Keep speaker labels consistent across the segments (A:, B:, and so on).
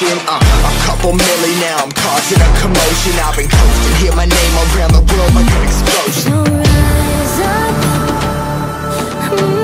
A: motion uh, A couple million now, I'm causing a commotion. I've been coasting, hear my name around the world like an explosion.
B: So rise up. Mm.
A: -hmm.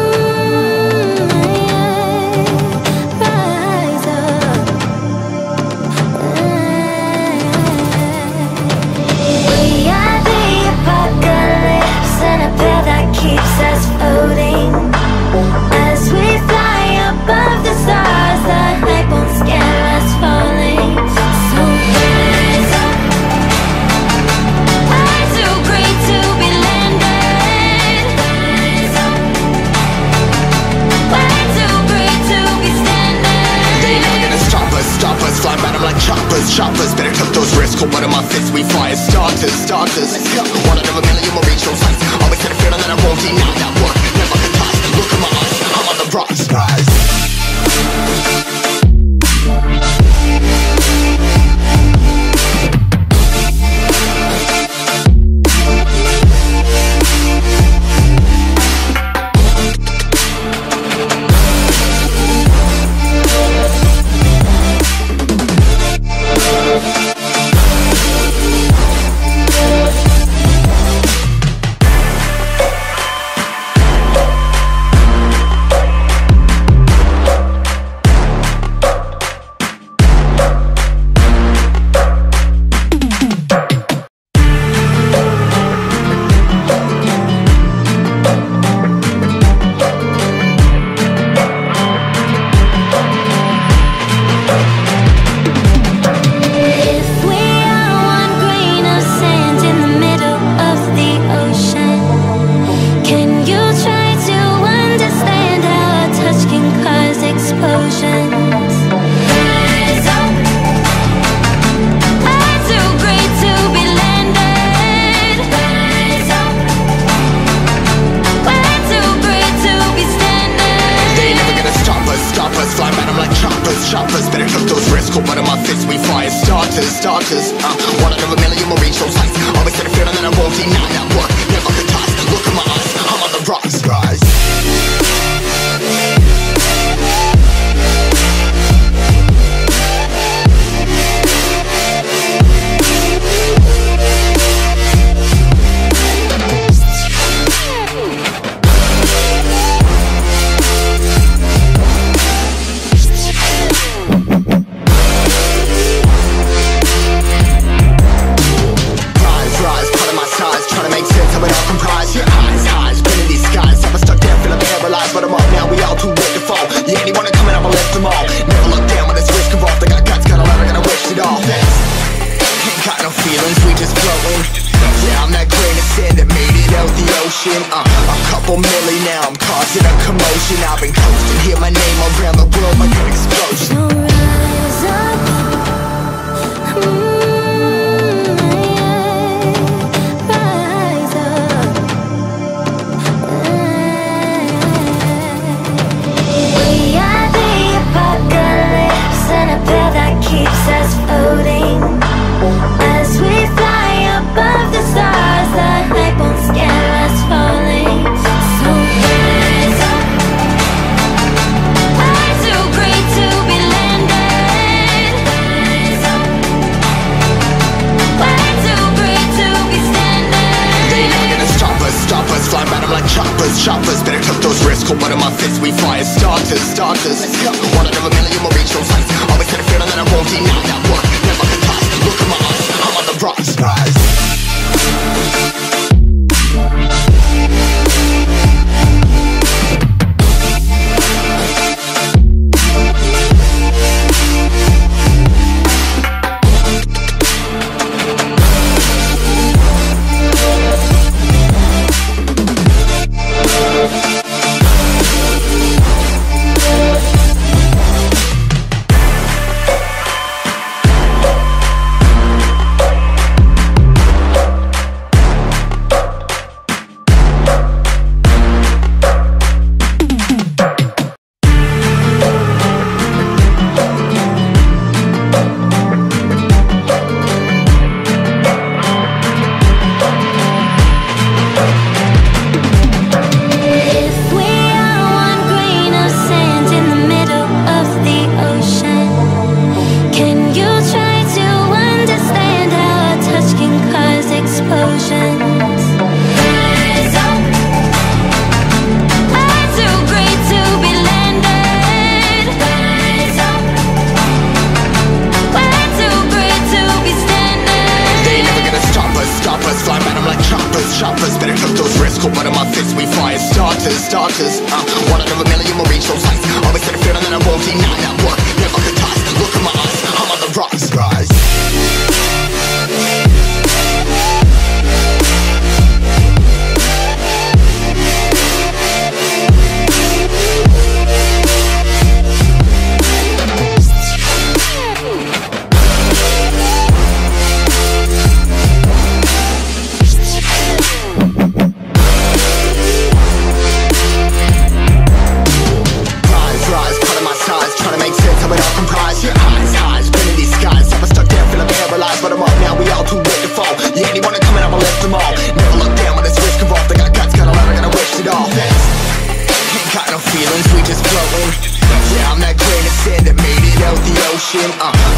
A: choppers Better tuck those risks, hold one of my fists We fire starters, starters. One out of a million, will reach those heights choppers Better cook those ribs, cold butter my fists We fire starters, starters. Uh, One out of a million, we'll reach those heights Always had a feeling that I won't deny That work, never motion uh, A couple million now, I'm causing a commotion. I've been coasting, hear my name around the world like an explosion. my fist, we fire starters, starters One out of a million will reach your sights Always had a feeling that I won't deny.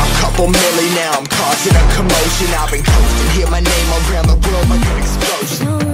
C: a couple million now I'm causing a commotion. I've been coasting, hear my name around the world like an explosion.